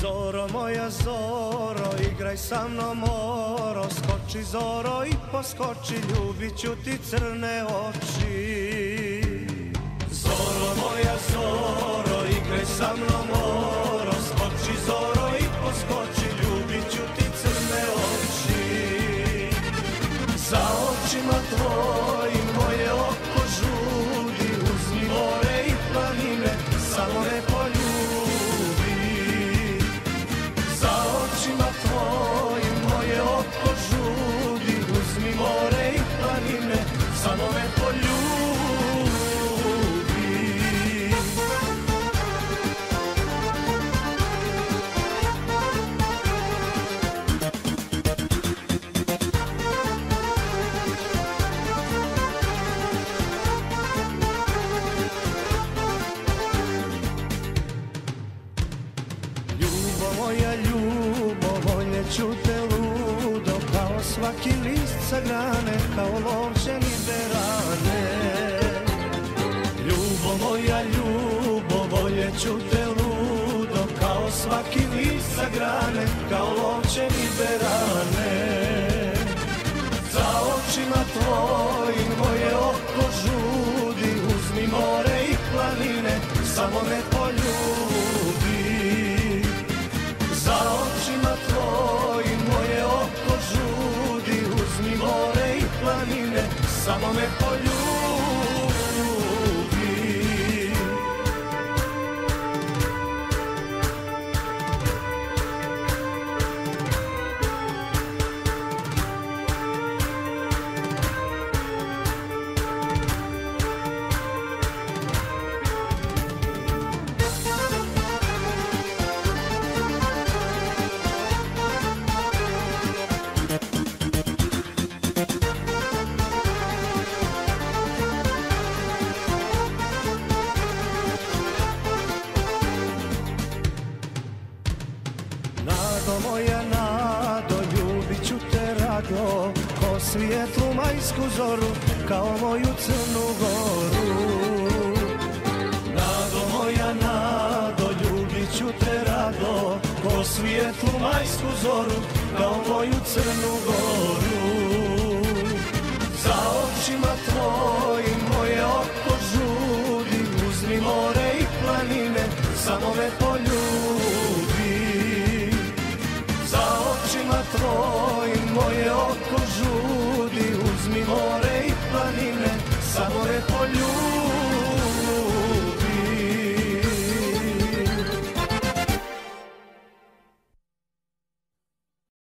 Zoro moja Zoro, igraj sa mnom moro Skoči Zoro i poskoči, ljubit ću ti crne oči. Zoro moja Zoro, igraj sa mnom moro Skoči Zoro i poskoči, ljubit ću ti crne oči. Za očima tvojim Ljubo moja ljubo, voljeću te ludo Kao svaki list sa grane, kao lovčeni berane. Ljubo moja ljubo, voljeću te ludo Kao svaki list sa grane, kao lovčeni berane. Za očima tvojim moje oko žudi Uzmi more i planine, samo me samo me Nado moja nado, ljubit ću te rado Ko svijetlu majsku zoru, kao moju crnu goru. Nado moja nado, ljubit ću te rado Ko svijetlu majsku zoru, kao moju crnu goru. Za očima tvojim moje oko žudi Uzmi more i planine, samo me poljubi